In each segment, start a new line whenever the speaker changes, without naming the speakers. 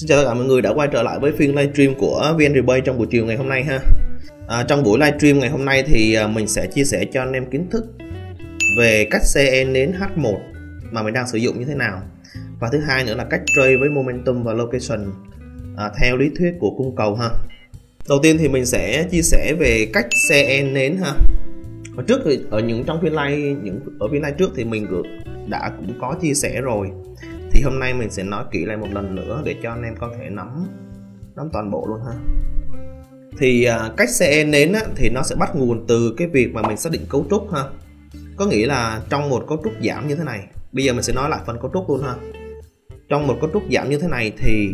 Xin chào tất cả mọi người đã quay trở lại với phiên livestream của VN Rebay trong buổi chiều ngày hôm nay ha. À, trong buổi livestream ngày hôm nay thì à, mình sẽ chia sẻ cho anh em kiến thức về cách CE nến H1 mà mình đang sử dụng như thế nào. Và thứ hai nữa là cách trade với momentum và location à, theo lý thuyết của cung cầu ha. Đầu tiên thì mình sẽ chia sẻ về cách CE nến ha. Ở trước thì ở những trong phiên live những ở phiên live trước thì mình đã cũng có chia sẻ rồi thì hôm nay mình sẽ nói kỹ lại một lần nữa để cho anh em có thể nắm nắm toàn bộ luôn ha. Thì à, cách CE nến á, thì nó sẽ bắt nguồn từ cái việc mà mình xác định cấu trúc ha. Có nghĩa là trong một cấu trúc giảm như thế này bây giờ mình sẽ nói lại phần cấu trúc luôn ha. Trong một cấu trúc giảm như thế này thì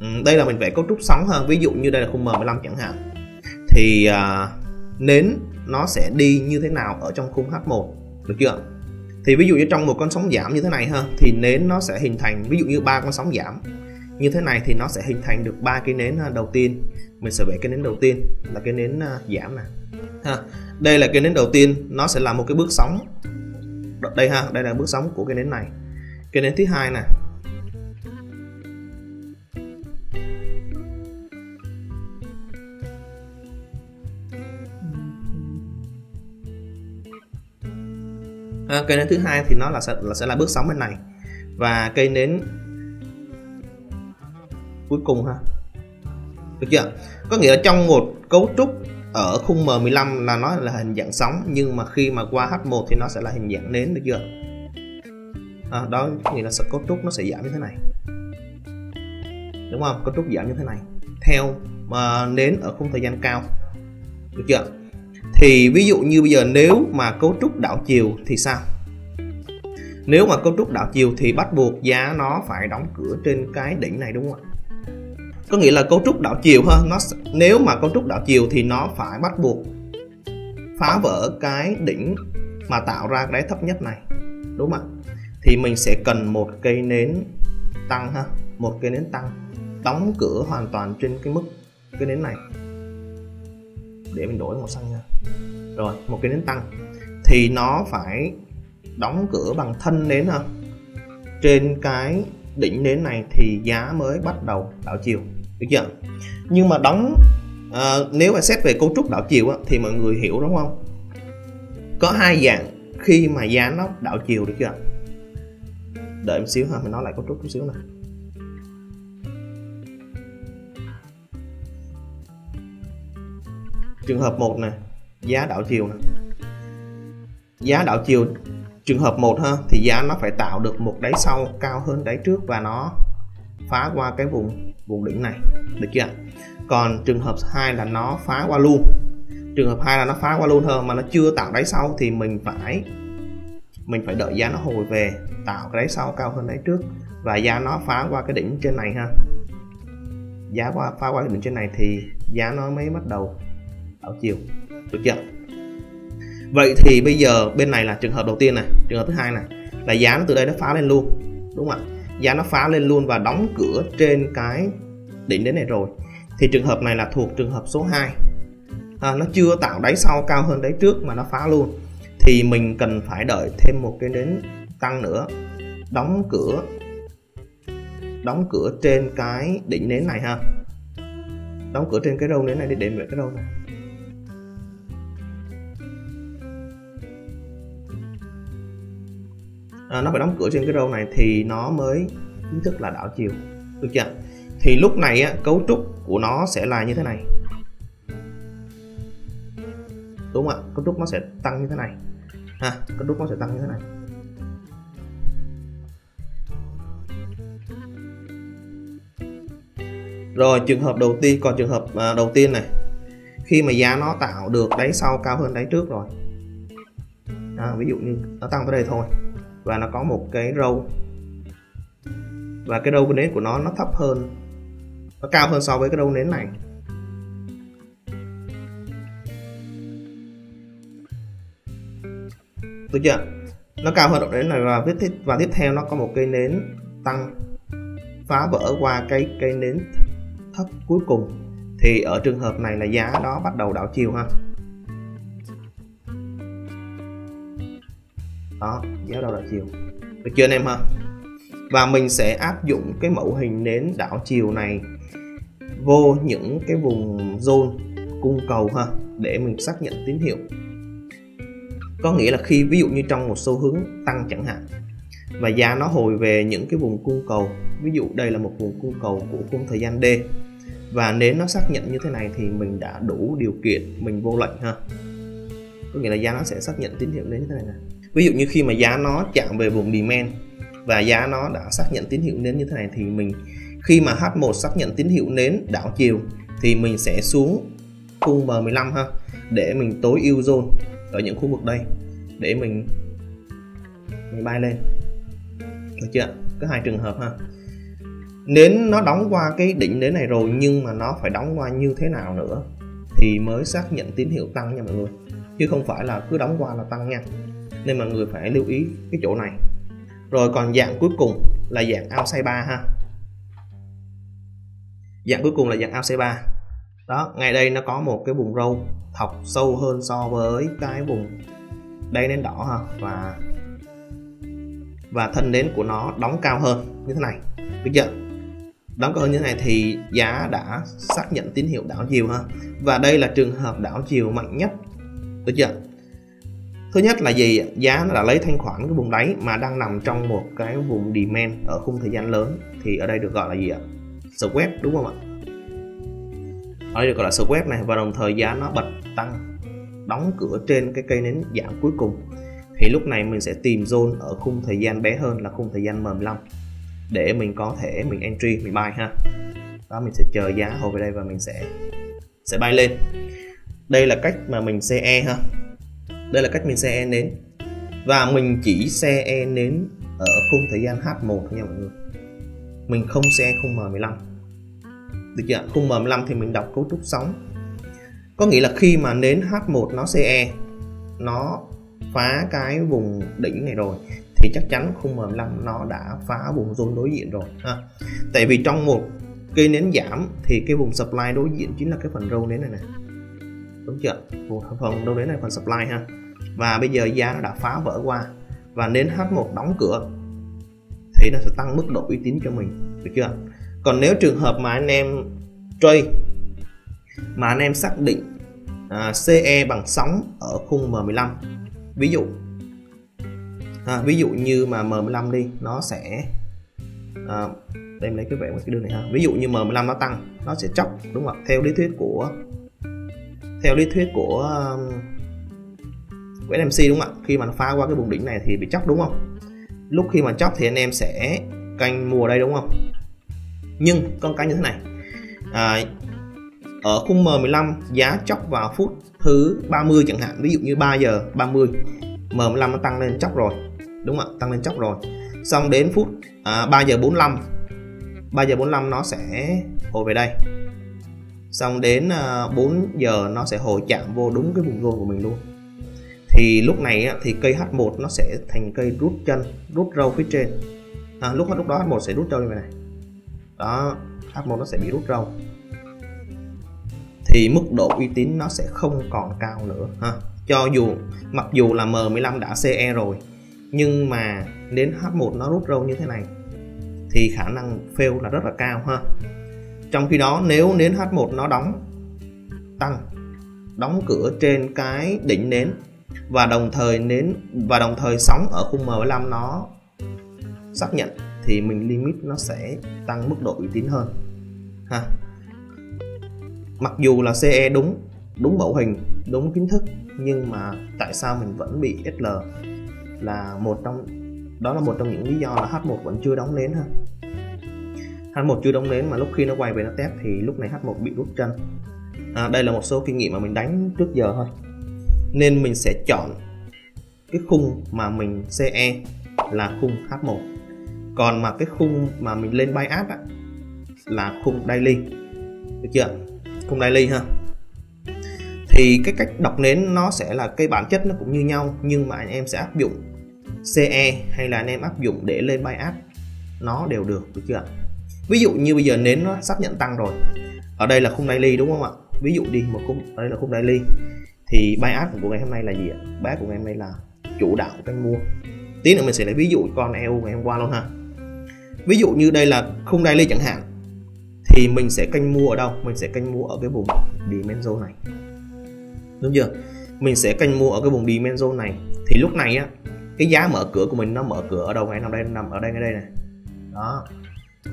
ừ, đây là mình vẽ cấu trúc sóng ha ví dụ như đây là khung M15 chẳng hạn. Thì à, nến nó sẽ đi như thế nào ở trong khung H1 được chưa? Thì ví dụ như trong một con sóng giảm như thế này ha, thì nến nó sẽ hình thành, ví dụ như ba con sóng giảm như thế này thì nó sẽ hình thành được ba cái nến à, đầu tiên. Mình sẽ vẽ cái nến đầu tiên là cái nến à, giảm nè, ha. Đây là cái nến đầu tiên, nó sẽ là một cái bước sóng. Đây ha, đây là bước sóng của cái nến này. Cái nến thứ hai nè à, cây nến thứ hai thì nó là sẽ là sẽ là bước sóng bên này. Và cây nến cuối cùng ha. Được chưa? Có nghĩa là trong một cấu trúc ở khung M15 là nó là hình dạng sóng nhưng mà khi mà qua H1 thì nó sẽ là hình dạng nến được chưa? À, đó nghĩa là sự cấu trúc nó sẽ giảm như thế này. Đúng không? Cấu trúc giảm như thế này. Theo mà nến ở khung thời gian cao. Được chưa? Thì ví dụ như bây giờ nếu mà cấu trúc đảo chiều thì sao? Nếu mà cấu trúc đảo chiều thì bắt buộc giá nó phải đóng cửa trên cái đỉnh này đúng không ạ? Có nghĩa là cấu trúc đảo chiều ha, nó nếu mà cấu trúc đảo chiều thì nó phải bắt buộc phá vỡ cái đỉnh mà tạo ra cái đáy thấp nhất này, đúng không ạ? Thì mình sẽ cần một cây nến tăng ha, một cây nến tăng, đóng cửa hoàn toàn trên cái mức cái nến này để mình đổi màu xanh nha. Rồi một cái nến tăng. Thì nó phải đóng cửa bằng thân nến ha. Trên cái đỉnh nến này thì giá mới bắt đầu đảo chiều được chưa? Nhưng mà đóng à, nếu mà xét về cấu trúc đảo chiều á, thì mọi người hiểu đúng không? Có hai dạng khi mà giá nó đảo chiều được chưa? Đợi một xíu ha mình nói lại cấu trúc chút xíu này trường hợp một này giá đảo chiều này giá đảo chiều, trường hợp một ha, thì giá nó phải tạo được một đáy sau cao hơn đáy trước và nó phá qua cái vùng vùng đỉnh này. Được chưa còn trường hợp hai là nó phá qua luôn. Trường hợp hai là nó phá qua luôn hơn mà nó chưa tạo đáy sau thì mình phải mình phải đợi giá nó hồi về, tạo cái đáy sau cao hơn đáy trước và giá nó phá qua cái đỉnh trên này ha. Giá qua, phá qua cái đỉnh trên này thì giá nó mới bắt đầu đảo chiều được chưa vậy thì bây giờ bên này là trường hợp đầu tiên này trường hợp thứ hai này là giá nó từ đây nó phá lên luôn đúng không ạ? Giá nó phá lên luôn và đóng cửa trên cái đỉnh đến này rồi. Thì trường hợp này là thuộc trường hợp số 2 à, nó chưa tạo đáy sau cao hơn đáy trước mà nó phá luôn. Thì mình cần phải đợi thêm một cái đến tăng nữa. Đóng cửa đóng cửa trên cái đỉnh nến này ha. Đóng cửa trên cái râu nến này để điểm về cái râu này. À, nó phải đóng cửa trên cái râu này thì nó mới chính thức là đảo chiều. Được chưa? Thì lúc này á, cấu trúc của nó sẽ là như thế này. Đúng không ạ? Cấu trúc nó sẽ tăng như thế này. Ha cấu trúc nó sẽ tăng như thế này. Rồi trường hợp đầu tiên còn trường hợp à, đầu tiên này. Khi mà giá nó tạo được đáy sau cao hơn đáy trước rồi. À, ví dụ như nó tăng tới đây thôi và nó có một cái râu. Và cái râu nến của nó nó thấp hơn. Nó cao hơn so với cái râu nến này. Được chưa? Nó cao hơn đầu nến này và tiếp và tiếp theo nó có một cây nến tăng, phá vỡ qua cái cây nến thấp cuối cùng. Thì ở trường hợp này là giá đó bắt đầu đảo chiều ha. Đó giá đo đảo chiều. Được chưa anh em ha? Và mình sẽ áp dụng cái mẫu hình nến đảo chiều này vô những cái vùng zone cung cầu ha để mình xác nhận tín hiệu. Có nghĩa là khi ví dụ như trong một xu hướng tăng chẳng hạn và giá nó hồi về những cái vùng cung cầu ví dụ đây là một vùng cung cầu của khung thời gian D và nếu nó xác nhận như thế này thì mình đã đủ điều kiện mình vô lệnh ha. Có nghĩa là giá nó sẽ xác nhận tín hiệu đến như thế này, nè ví dụ như khi mà giá nó chạm về vùng demand và giá nó đã xác nhận tín hiệu nến như thế này thì mình, khi mà H1 xác nhận tín hiệu nến đảo chiều thì mình sẽ xuống khung M15 ha, để mình tối ưu zone ở những khu vực đây, để mình mình bay lên. Được chưa? Có hai trường hợp ha. Nến nó đóng qua cái đỉnh nến này rồi nhưng mà nó phải đóng qua như thế nào nữa thì mới xác nhận tín hiệu tăng nha mọi người. Chứ không phải là cứ đóng qua là tăng nha nên mọi người phải lưu ý cái chỗ này. Rồi còn dạng cuối cùng là dạng outside 3 ha. Dạng cuối cùng là dạng outside 3 đó, ngay đây nó có một cái vùng râu thọc sâu hơn so với cái vùng đây nến đỏ ha. Và và thân nến của nó đóng cao hơn như thế này. Được chưa? Đóng cao hơn như thế này thì giá đã xác nhận tín hiệu đảo chiều ha. Và đây là trường hợp đảo chiều mạnh nhất. Được chưa? Thứ nhất là gì giá nó đã lấy thanh khoản cái vùng đáy mà đang nằm trong một cái vùng demand ở khung thời gian lớn. Thì ở đây được gọi là gì ạ? Square đúng không ạ? Ở đây được gọi là square này và đồng thời giá nó bật tăng, đóng cửa trên cái cây nến giảm cuối cùng. Thì lúc này mình sẽ tìm zone ở khung thời gian bé hơn là khung thời gian M15 để mình có thể mình entry, mình buy ha. Đó, mình sẽ chờ giá hồi về đây và mình sẽ sẽ bay lên. Đây là cách mà mình CE ha đây là cách mình CE nến. Và mình chỉ CE nến ở khung thời gian H1 thôi nha mọi người. Mình không xe khung M15 được chưa? Khung M15 thì mình đọc cấu trúc sóng. Có nghĩa là khi mà nến H1 nó CE e, nó phá cái vùng đỉnh này rồi, thì chắc chắn khung M15 nó đã phá vùng zone đối diện rồi, ha. Tại vì trong một cây nến giảm thì cái vùng supply đối diện chính là cái phần râu nến này này đúng chưa? Vùng phần đâu nến này phần supply, ha và bây giờ giá nó đã phá vỡ qua. Và nến H1 đóng cửa thì nó sẽ tăng mức độ uy tín cho mình. Được chưa? Còn nếu trường hợp mà anh em trade mà anh em xác định à, CE bằng sóng ở khung M15 ví dụ à, ví dụ như mà M15 đi nó sẽ à, đây lấy cái vẽ một cái đường này ha. Ví dụ như M15 nó tăng nó sẽ chóc đúng không theo lý thuyết của theo lý thuyết của um, của NMC đúng không ạ? Khi mà nó phá qua cái vùng đỉnh này thì bị chóc đúng không? Lúc khi mà chóc thì anh em sẽ canh mua ở đây đúng không? Nhưng con cái như thế này. À, ở khung M15 giá chóc vào phút thứ 30 chẳng hạn ví dụ như 3 giờ 30 M15 nó tăng lên chóc rồi đúng không ạ? Tăng lên chóc rồi. Xong đến phút à, 3 giờ 45 3 giờ 45 nó sẽ hồi về đây. Xong đến à, 4 giờ nó sẽ hồi chạm vô đúng cái vùng rôn của mình luôn thì lúc này á, thì cây H1 nó sẽ thành cây rút chân rút râu phía trên. À, lúc lúc đó H1 sẽ rút râu như vậy này. Đó H1 nó sẽ bị rút râu. Thì mức độ uy tín nó sẽ không còn cao nữa ha. Cho dù mặc dù là M15 đã CE rồi nhưng mà đến H1 nó rút râu như thế này thì khả năng fail là rất là cao ha. Trong khi đó nếu nến H1 nó đóng tăng đóng cửa trên cái đỉnh nến và đồng thời nến và đồng thời sóng ở khung M15 nó xác nhận thì mình limit nó sẽ tăng mức độ uy tín hơn. Ha. Mặc dù là CE đúng đúng mẫu hình đúng kiến thức nhưng mà tại sao mình vẫn bị SL là một trong đó là một trong những lý do là H1 vẫn chưa đóng nến ha. H1 chưa đóng nến mà lúc khi nó quay về nó test thì lúc này H1 bị rút chân. À, đây là một số kinh nghiệm mà mình đánh trước giờ thôi nên mình sẽ chọn cái khung mà mình CE là khung H1 còn mà cái khung mà mình lên buy app á, là khung daily. Được chưa? Khung daily ha. Thì cái cách đọc nến nó sẽ là cái bản chất nó cũng như nhau nhưng mà anh em sẽ áp dụng CE hay là anh em áp dụng để lên buy app nó đều được được chưa? Ví dụ như bây giờ nến nó xác nhận tăng rồi. Ở đây là khung daily đúng không ạ? Ví dụ đi một khung đây là khung daily thì buy ad của ngày hôm nay là gì ạ? Buy của ngày hôm nay là chủ đạo kênh mua tí nữa mình sẽ lấy ví dụ con EU ngày hôm qua luôn ha. Ví dụ như đây là khung daily chẳng hạn, thì mình sẽ canh mua ở đâu? Mình sẽ canh mua ở cái vùng demand này. Đúng chưa? Mình sẽ canh mua ở cái vùng demand này. Thì lúc này á, cái giá mở cửa của mình nó mở cửa ở đâu ngay? Nằm đây, nằm ở đây ngay đây này. Đó.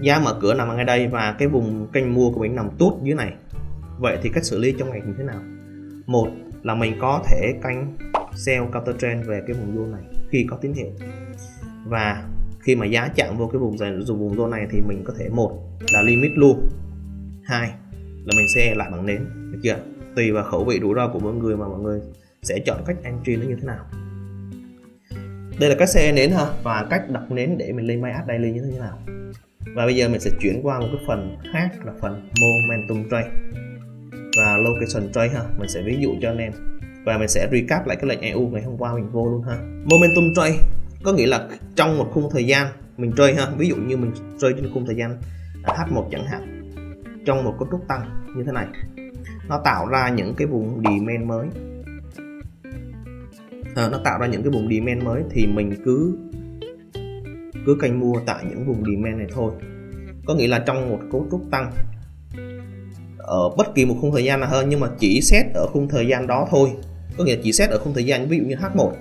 Giá mở cửa nằm ở ngay đây và cái vùng kênh mua của mình nằm tốt dưới này. Vậy thì cách xử lý trong ngày như thế nào? Một là mình có thể canh sell counter trend về cái vùng zone này khi có tín hiệu. Và khi mà giá chạm vô cái vùng dùng vùng zone này thì mình có thể, một là limit luôn, hai là mình sẽ lại bằng nến, được chưa? Tùy vào khẩu vị rủi ro của mỗi người mà mọi người sẽ chọn cách entry nó như thế nào. Đây là cách xe nến ha, và cách đặt nến để mình lên máy app daily như thế nào. Và bây giờ mình sẽ chuyển qua một cái phần khác là phần momentum trade và location trade ha. Mình sẽ ví dụ cho anh em. Và mình sẽ recap lại cái lệnh EU ngày hôm qua mình vô luôn ha. Momentum trade có nghĩa là trong một khung thời gian mình trade ha. Ví dụ như mình trade trên khung thời gian H1 chẳng hạn trong một cấu trúc tăng như thế này. Nó tạo ra những cái vùng demand mới. À, nó tạo ra những cái vùng demand mới thì mình cứ cứ canh mua tại những vùng demand này thôi. Có nghĩa là trong một cấu trúc tăng ở bất kỳ một khung thời gian nào hơn nhưng mà chỉ xét ở khung thời gian đó thôi. Có nghĩa là chỉ xét ở khung thời gian ví dụ như H1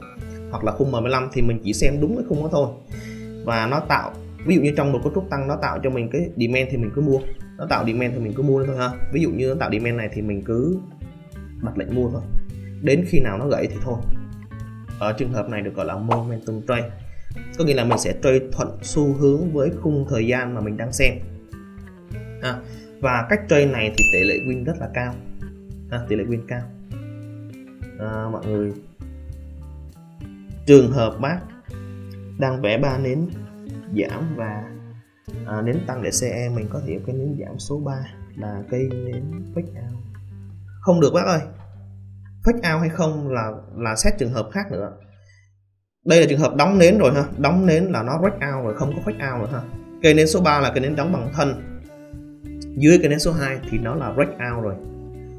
hoặc là khung M15 thì mình chỉ xem đúng cái khung đó thôi. Và nó tạo ví dụ như trong một cấu trúc tăng nó tạo cho mình cái demand thì mình cứ mua. Nó tạo demand thì mình cứ mua thôi ha. Ví dụ như nó tạo demand này thì mình cứ đặt lệnh mua thôi. Đến khi nào nó gãy thì thôi. Ở trường hợp này được gọi là momentum trade. Có nghĩa là mình sẽ trade thuận xu hướng với khung thời gian mà mình đang xem. À, và cách chơi này thì tỷ lệ win rất là cao. À, tỷ lệ win cao. À, mọi người. Trường hợp bác đang vẽ ba nến giảm và à, nến tăng để CE mình có thể cái nến giảm số 3 là cây nến fake out. Không được bác ơi. Fake out hay không là là xét trường hợp khác nữa. Đây là trường hợp đóng nến rồi ha. Đóng nến là nó break out rồi không có fake out nữa ha. Cây nến số 3 là cây nến đóng bằng thân dưới cái nến số 2 thì nó là break out rồi.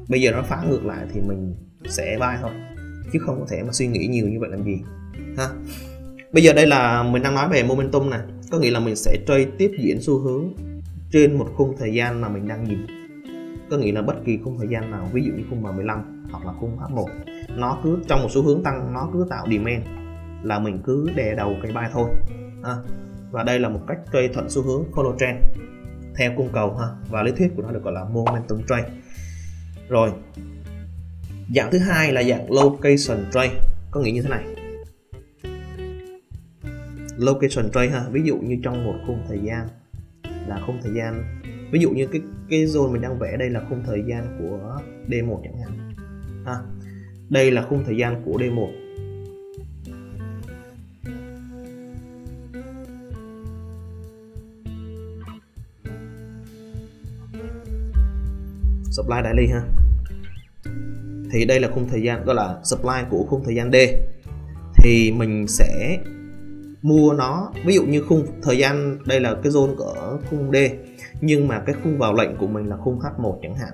Bây giờ nó phá ngược lại thì mình sẽ buy thôi chứ không có thể mà suy nghĩ nhiều như vậy làm gì ha. Bây giờ đây là mình đang nói về momentum này có nghĩa là mình sẽ trade tiếp diễn xu hướng trên một khung thời gian mà mình đang nhìn. Có nghĩa là bất kỳ khung thời gian nào ví dụ như khung M15 hoặc là khung H1 nó cứ trong một xu hướng tăng nó cứ tạo demand là mình cứ đè đầu cây bài thôi à, và đây là một cách trade thuận xu hướng follow trend theo cung cầu ha, và lý thuyết của nó được gọi là momentum trade. Rồi, dạng thứ hai là dạng location trade. Có nghĩa như thế này. Location trade ha, ví dụ như trong một khung thời gian là khung thời gian, ví dụ như cái cái zone mình đang vẽ đây là khung thời gian của D1 chẳng hạn. Ha, đây là khung thời gian của D1 supply daily ha. Thì đây là khung thời gian gọi là supply của khung thời gian D. Thì mình sẽ mua nó ví dụ như khung thời gian đây là cái zone ở khung D nhưng mà cái khung vào lệnh của mình là khung H1 chẳng hạn.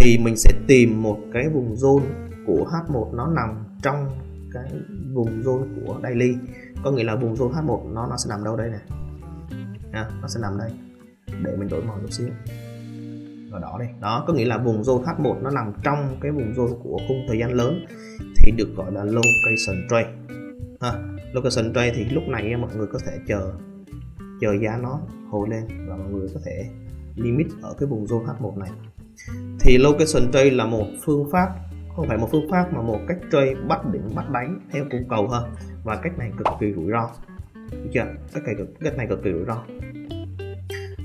Thì mình sẽ tìm một cái vùng zone của H1 nó nằm trong cái vùng zone của daily. Có nghĩa là vùng zone H1 nó nó sẽ nằm đâu đây nè? À, nó sẽ nằm đây. Để mình đổi màu chút xíu ở đó đây. Đó, có nghĩa là vùng zone H1 nó nằm trong cái vùng zone của khung thời gian lớn, thì được gọi là location trade. Ha, location trade thì lúc này mọi người có thể chờ chờ giá nó hồi lên và mọi người có thể limit ở cái vùng zone H1 này. Thì location trade là một phương pháp, không phải một phương pháp mà một cách trade bắt đỉnh, bắt đánh theo cung cầu hơn và cách này cực kỳ rủi ro. Được chưa? Cách này cực, cách này cực kỳ rủi ro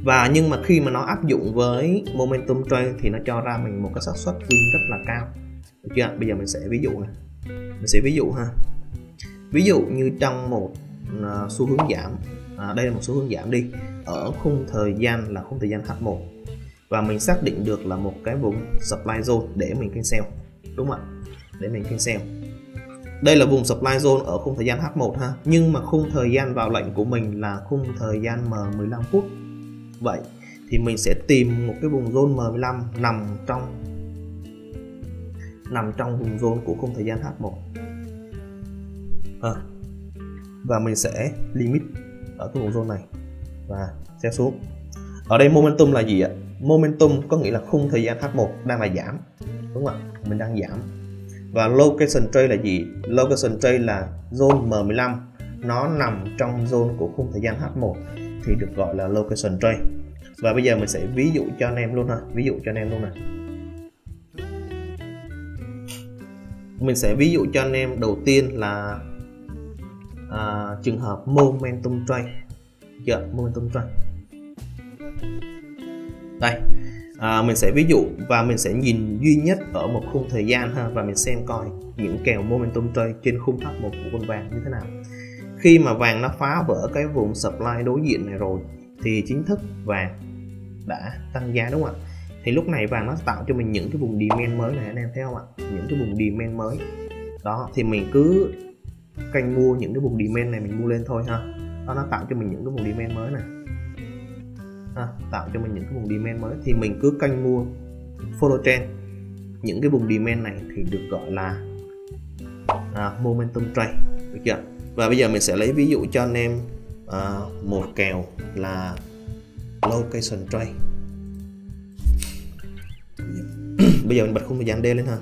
và nhưng mà khi mà nó áp dụng với momentum trade thì nó cho ra mình một cái xác suất win rất là cao. Được chưa? Bây giờ mình sẽ ví dụ này. Mình sẽ ví dụ ha. Ví dụ như trong một à, xu hướng giảm à, đây là một xu hướng giảm đi. Ở khung thời gian là khung thời gian H1 và mình xác định được là một cái vùng supply zone để mình canh sell đúng không ạ? Để mình canh sell. Đây là vùng supply zone ở khung thời gian H1 ha. Nhưng mà khung thời gian vào lệnh của mình là khung thời gian M15 phút vậy thì mình sẽ tìm một cái vùng zone M15 nằm trong nằm trong vùng zone của khung thời gian H1 à, vâng. và mình sẽ limit ở cái vùng zone này và sẽ xuống. Ở đây momentum là gì ạ? Momentum có nghĩa là khung thời gian H1 đang là giảm đúng không ạ? Mình đang giảm. Và location trade là gì? Location trade là zone M15 nó nằm trong zone của khung thời gian H1 thì được gọi là location trade. Và bây giờ mình sẽ ví dụ cho anh em luôn ha. Ví dụ cho anh em luôn nè. Mình sẽ ví dụ cho anh em đầu tiên là à, trường hợp momentum trade. Chưa momentum trade. Đây. À, mình sẽ ví dụ và mình sẽ nhìn duy nhất ở một khung thời gian ha và mình xem coi những kèo momentum trade trên khung H1 của con vàng như thế nào khi mà vàng nó phá vỡ cái vùng supply đối diện này rồi thì chính thức vàng đã tăng giá đúng không ạ? Thì lúc này vàng nó tạo cho mình những cái vùng demand mới này anh em thấy không ạ? Những cái vùng demand mới. Đó thì mình cứ canh mua những cái vùng demand này mình mua lên thôi ha. Đó nó tạo cho mình những cái vùng demand mới này. Ha, tạo cho mình những cái vùng demand mới. Thì mình cứ canh mua follow trend. Những cái vùng demand này thì được gọi là à, momentum trade được chưa? Và bây giờ mình sẽ lấy ví dụ cho anh em uh, một kèo là location trade bây giờ mình bật khung thời gian D lên ha.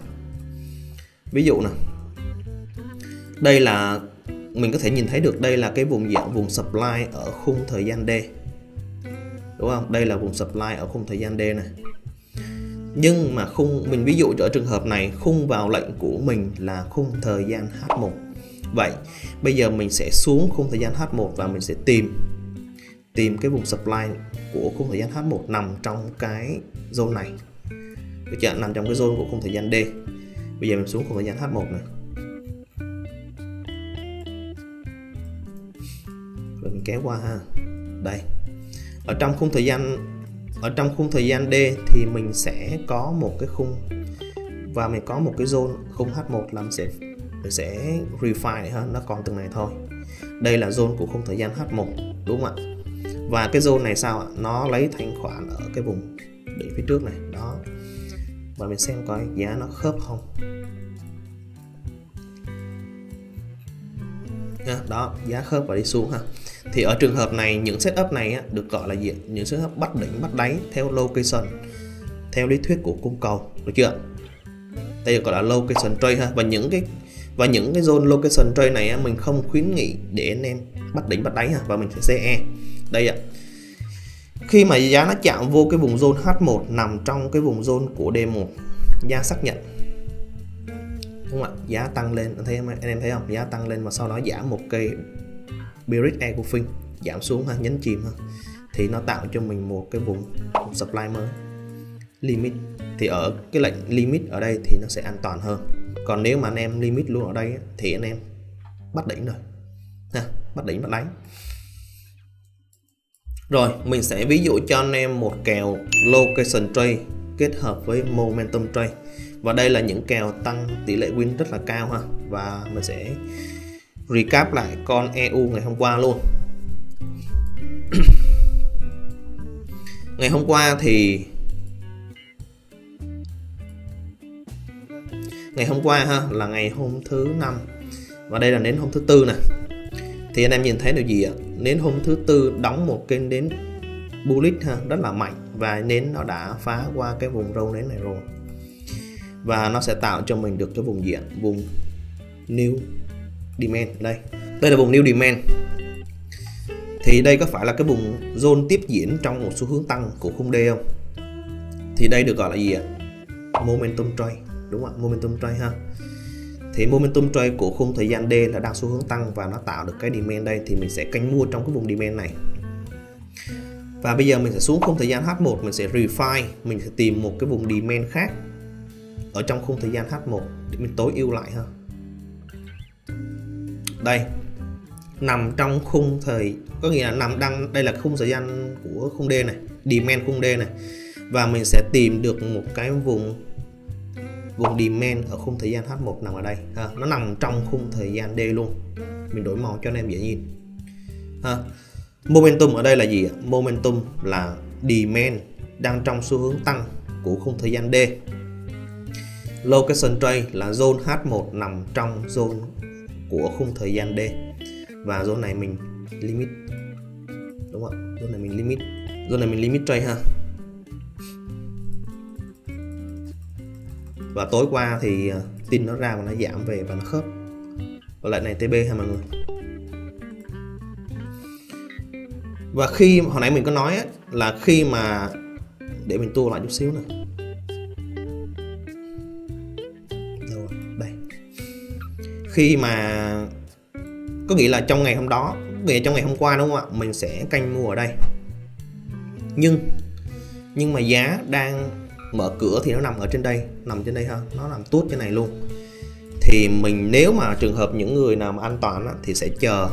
Ví dụ nè. Đây là mình có thể nhìn thấy được đây là cái vùng dạng vùng supply ở khung thời gian D. Đúng không? Đây là vùng supply ở khung thời gian D này nhưng mà khung mình ví dụ ở trường hợp này khung vào lệnh của mình là khung thời gian H1 vậy, bây giờ mình sẽ xuống khung thời gian H1 và mình sẽ tìm tìm cái vùng supply của khung thời gian H1 nằm trong cái zone này. Được chưa? Nằm trong cái zone của khung thời gian D. Bây giờ mình xuống khung thời gian H1 này. Rồi mình kéo qua ha. Đây. Ở trong khung thời gian, ở trong khung thời gian D thì mình sẽ có một cái khung và mình có một cái zone khung H1 làm sẽ mình sẽ refine ha nó còn từng này thôi. Đây là zone của khung thời gian H1 đúng không ạ? Và cái zone này sao ạ? Nó lấy thanh khoản ở cái vùng đỉnh phía trước này. Đó. Và mình xem coi giá nó khớp không. Đó giá khớp và đi xuống ha. Thì ở trường hợp này những setup này á, được gọi là gì những setup bắt đỉnh bắt đáy theo location theo lý thuyết của cung cầu. Được chưa đây được gọi là location trade ha. Và những cái và những cái zone location trade này mình không khuyến nghị để anh em bắt đỉnh bắt đáy và mình sẽ CE đây ạ. Khi mà giá nó chạm vô cái vùng zone H1 nằm trong cái vùng zone của D1 giá xác nhận. Đúng không ạ? Giá tăng lên, anh thấy anh em thấy không? Giá tăng lên và sau đó giảm một cây bearish engulfing giảm xuống ha, nhấn chìm ha, thì nó tạo cho mình một cái vùng supply mới. Limit, thì ở cái lệnh limit ở đây thì nó sẽ an toàn hơn còn nếu mà anh em limit luôn ở đây thì anh em bắt đỉnh rồi. Ha, bắt đỉnh bắt đánh rồi mình sẽ ví dụ cho anh em một kèo location trade kết hợp với momentum trade. Và đây là những kèo tăng tỷ lệ win rất là cao ha. Và mình sẽ recap lại con EU ngày hôm qua luôn. Ngày hôm qua thì ngày hôm qua ha, là ngày hôm thứ năm. Và đây là nến hôm thứ tư nè. Thì anh em nhìn thấy điều gì ạ? Nến hôm thứ tư đóng một kênh đến bullish ha, rất là mạnh. Và nến nó đã phá qua cái vùng râu nến này rồi. Và nó sẽ tạo cho mình được cái vùng diện vùng new demand. Đây đây là vùng new demand. Thì đây có phải là cái vùng zone tiếp diễn trong một xu hướng tăng của khung D không? Thì đây được gọi là gì ạ? Momentum trade đúng không ạ? Momentum trade ha. Thì momentum trade của khung thời gian D là đang xu hướng tăng và nó tạo được cái demand đây thì mình sẽ canh mua trong cái vùng demand này. Và bây giờ mình sẽ xuống khung thời gian H1 mình sẽ refine, mình sẽ tìm một cái vùng demand khác ở trong khung thời gian H1 để mình tối ưu lại ha. Đây, nằm trong khung thời, có nghĩa là nằm đang, đây là khung thời gian của khung D này, demand khung D này. Và mình sẽ tìm được một cái vùng vùng demand ở khung thời gian H1 nằm ở đây. Ha. nó nằm trong khung thời gian D luôn. Mình đổi màu cho anh em dễ nhìn. Ha. momentum ở đây là gì momentum là demand đang trong xu hướng tăng của khung thời gian D. Location trade là zone H1 nằm trong zone của khung thời gian D. Và zone này mình limit. Đúng không zone này mình limit. Zone này mình limit trade ha. Và tối qua thì ờ, tin nó ra và nó giảm về và nó khớp. Và lại này TB ha mọi người? Và khi hồi nãy mình có nói ấy, là khi mà để mình tua lại chút xíu nè. Rồi? À? đây. Khi mà có nghĩa là trong ngày hôm đó nghĩa trong ngày hôm qua đúng không ạ? Mình sẽ canh mua ở đây. Nhưng nhưng mà giá đang mở cửa thì nó nằm ở trên đây nằm trên đây ha nó nằm tuốt trên này luôn. Thì mình nếu mà trường hợp những người nào mà an toàn á, thì sẽ chờ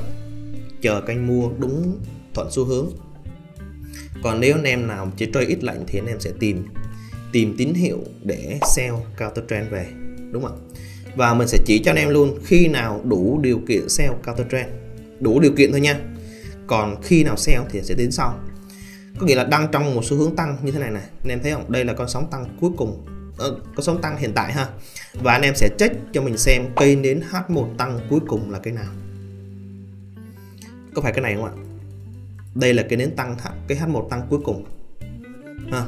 chờ canh mua đúng thuận xu hướng. Còn nếu anh em nào chỉ chơi ít lạnh thì anh em sẽ tìm tìm tín hiệu để sell counter trend về đúng không và mình sẽ chỉ cho anh em luôn khi nào đủ điều kiện sell counter trend đủ điều kiện thôi nha. Còn khi nào sell thì sẽ đến sau có nghĩa là đang trong một xu hướng tăng như thế này này. Anh em thấy không? Đây là con sóng tăng cuối cùng. Ờ, con sóng tăng hiện tại ha. Và anh em sẽ check cho mình xem cây nến H1 tăng cuối cùng là cái nào. Có phải cái này không ạ? Đây là cây nến tăng cái H1 tăng cuối cùng. Ha.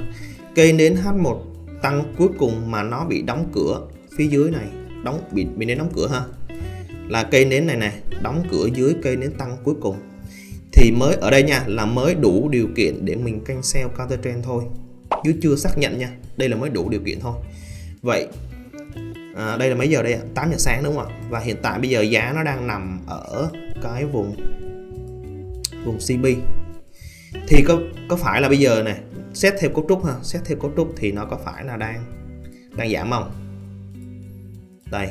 cây nến H1 tăng cuối cùng mà nó bị đóng cửa phía dưới này. Đóng bị bị nến đóng cửa ha. Là cây nến này nè đóng cửa dưới cây nến tăng cuối cùng thì mới ở đây nha là mới đủ điều kiện để mình canh sell counter trend thôi. Chứ chưa xác nhận nha đây là mới đủ điều kiện thôi. Vậy à, đây là mấy giờ đây 8 giờ sáng đúng không ạ? Và hiện tại bây giờ giá nó đang nằm ở cái vùng vùng CB thì có có phải là bây giờ này xét theo cấu trúc ha xét theo cấu trúc thì nó có phải là đang đang giảm không? Đây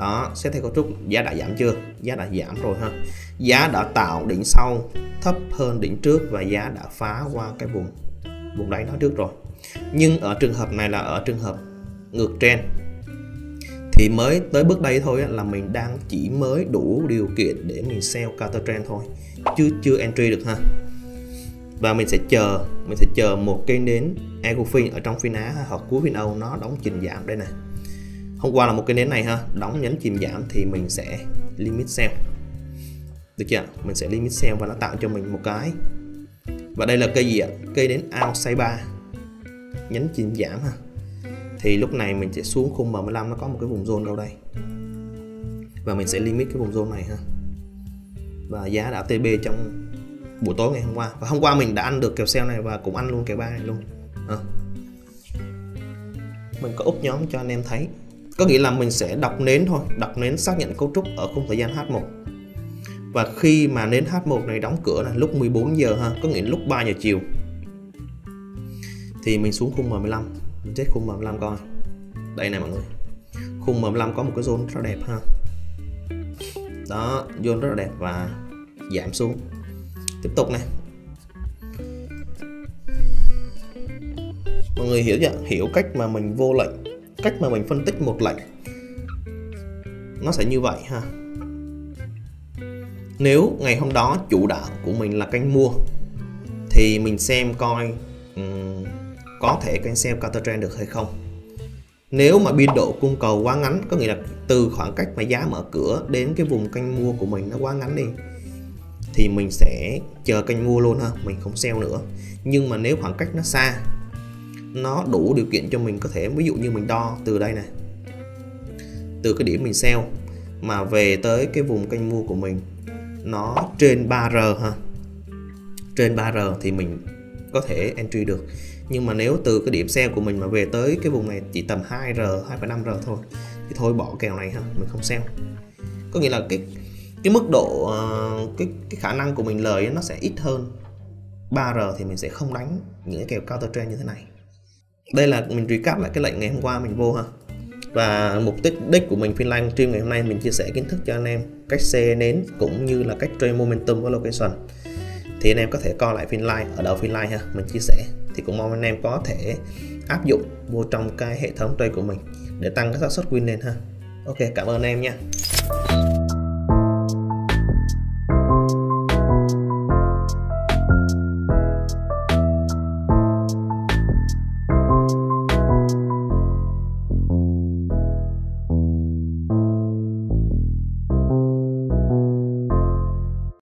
đó xét theo cấu trúc giá đã giảm chưa? Giá đã giảm rồi ha. Giá đã tạo đỉnh sau, thấp hơn đỉnh trước và giá đã phá qua cái vùng vùng đáy đó trước rồi. Nhưng ở trường hợp này là ở trường hợp ngược trend. Thì mới tới bước đây thôi là mình đang chỉ mới đủ điều kiện để mình sell counter trend thôi, chứ chưa entry được ha. Và mình sẽ chờ, mình sẽ chờ một cây nến Ecofin ở trong phiên Á hoặc cuối phiên Âu nó đóng trình giảm đây này hôm qua là một cây nến này ha. Đóng nhấn chìm giảm thì mình sẽ limit sell được chưa mình sẽ limit sell và nó tạo cho mình một cái. Và đây là cây gì ạ? Cây đến outside 3 nhấn chìm giảm ha. Thì lúc này mình sẽ xuống khung M15 nó có một cái vùng zone đâu đây. Và mình sẽ limit cái vùng zone này ha. Và giá đã TB trong buổi tối ngày hôm qua. Và hôm qua mình đã ăn được kèo sell này và cũng ăn luôn kèo ba này luôn. À. mình có úp nhóm cho anh em thấy có nghĩa là mình sẽ đọc nến thôi, đọc nến xác nhận cấu trúc ở khung thời gian H1 và khi mà nến H1 này đóng cửa là lúc 14 giờ ha, có nghĩa lúc 3 giờ chiều. Thì mình xuống khung M15, mình check khung M15 coi. Đây này mọi người, khung M15 có một cái zone rất đẹp ha. Đó, zone rất là đẹp và giảm xuống. Tiếp tục này. Mọi người hiểu chưa? Hiểu cách mà mình vô lệnh cách mà mình phân tích một lệnh. Nó sẽ như vậy ha. Nếu ngày hôm đó chủ đạo của mình là canh mua thì mình xem coi um, có thể canh sell counter trend được hay không. Nếu mà biên độ cung cầu quá ngắn có nghĩa là từ khoảng cách mà giá mở cửa đến cái vùng canh mua của mình nó quá ngắn đi thì mình sẽ chờ canh mua luôn ha mình không sell nữa. Nhưng mà nếu khoảng cách nó xa nó đủ điều kiện cho mình có thể ví dụ như mình đo từ đây này từ cái điểm mình sell mà về tới cái vùng kênh mua của mình nó trên 3R ha. Trên 3R thì mình có thể entry được. Nhưng mà nếu từ cái điểm sell của mình mà về tới cái vùng này chỉ tầm 2R 2,5R thôi thì thôi bỏ kèo này ha mình không sell. Có nghĩa là cái cái mức độ ờ, cái cái khả năng của mình lời nó sẽ ít hơn 3R thì mình sẽ không đánh những cái kèo counter trend như thế này đây là mình recap lại cái lệnh ngày hôm qua mình vô ha. Và mục đích đích của mình phiên live stream ngày hôm nay mình chia sẻ kiến thức cho anh em cách xe nến cũng như là cách trade momentum và location. Thì anh em có thể coi lại phiên live ở đầu phiên live ha, mình chia sẻ. Thì cũng mong anh em có thể áp dụng vô trong cái hệ thống trade của mình để tăng cái xác suất win lên ha. Ok, cảm ơn anh em nha.